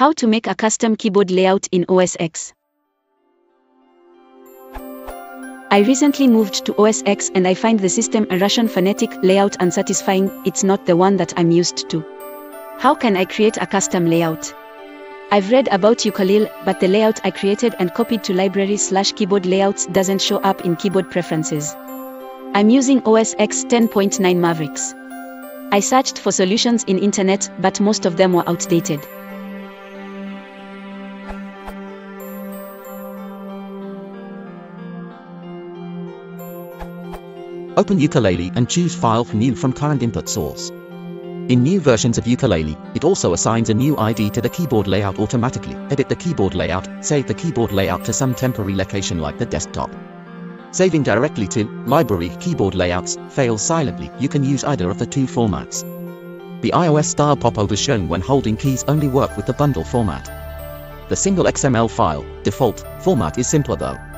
How to make a custom keyboard layout in OS X. I recently moved to OS X and I find the system a Russian phonetic layout unsatisfying, it's not the one that I'm used to. How can I create a custom layout? I've read about Ukulele, but the layout I created and copied to library slash keyboard layouts doesn't show up in keyboard preferences. I'm using OS X 10.9 Mavericks. I searched for solutions in internet, but most of them were outdated. Open Ukulele and choose File New from current input source. In new versions of Ukulele, it also assigns a new ID to the keyboard layout automatically. Edit the keyboard layout, save the keyboard layout to some temporary location like the desktop. Saving directly to Library Keyboard Layouts fails silently. You can use either of the two formats. The iOS style popovers shown when holding keys only work with the bundle format. The single XML file, default, format is simpler though.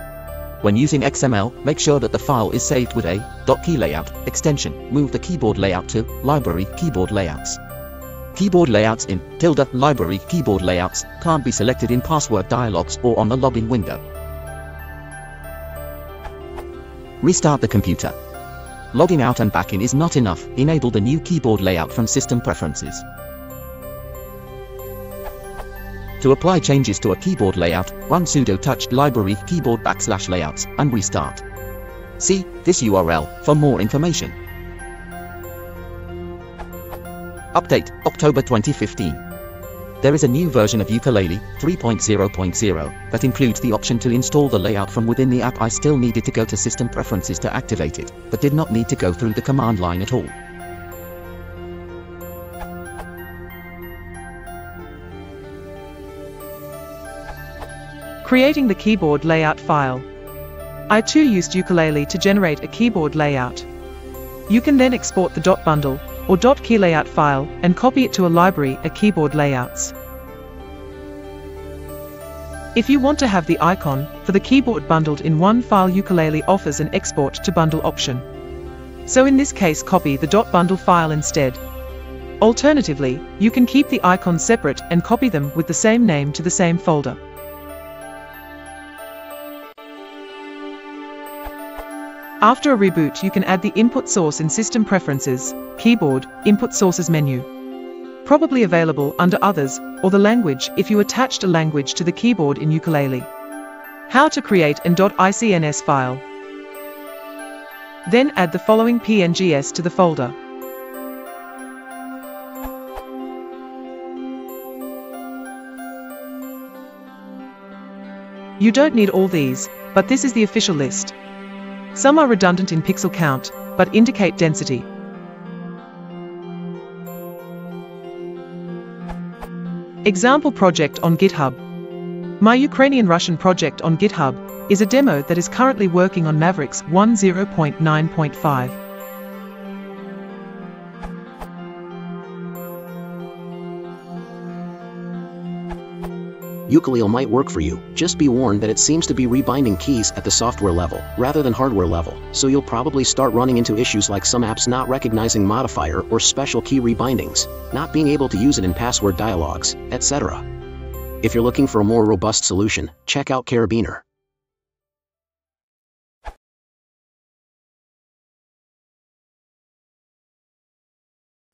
When using XML, make sure that the file is saved with a .keylayout extension. Move the keyboard layout to Library Keyboard Layouts. Keyboard layouts in tilde library keyboard layouts can't be selected in password dialogs or on the login window. Restart the computer. Logging out and back in is not enough. Enable the new keyboard layout from System Preferences. To apply changes to a keyboard layout, run sudo touched library keyboard backslash layouts and restart. See this URL for more information. Update October 2015. There is a new version of Ukulele 3.0.0 that includes the option to install the layout from within the app. I still needed to go to System Preferences to activate it, but did not need to go through the command line at all. Creating the keyboard layout file. I too used Ukulele to generate a keyboard layout. You can then export the dot bundle or dot key layout file and copy it to a library of keyboard layouts. If you want to have the icon for the keyboard bundled in one file Ukulele offers an export to bundle option. So in this case copy the dot bundle file instead. Alternatively, you can keep the icons separate and copy them with the same name to the same folder. After a reboot you can add the input source in System Preferences, Keyboard, Input Sources menu. Probably available under Others, or the language if you attached a language to the keyboard in Ukulele. How to create an .icns file. Then add the following PNGs to the folder. You don't need all these, but this is the official list. Some are redundant in pixel count, but indicate density. Example project on GitHub. My Ukrainian Russian project on GitHub is a demo that is currently working on Mavericks 10.9.5. Ukulele might work for you, just be warned that it seems to be rebinding keys at the software level, rather than hardware level, so you'll probably start running into issues like some apps not recognizing modifier or special key rebindings, not being able to use it in password dialogues, etc. If you're looking for a more robust solution, check out Karabiner.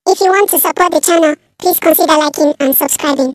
If you want to support the channel, please consider liking and subscribing.